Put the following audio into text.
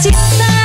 cinta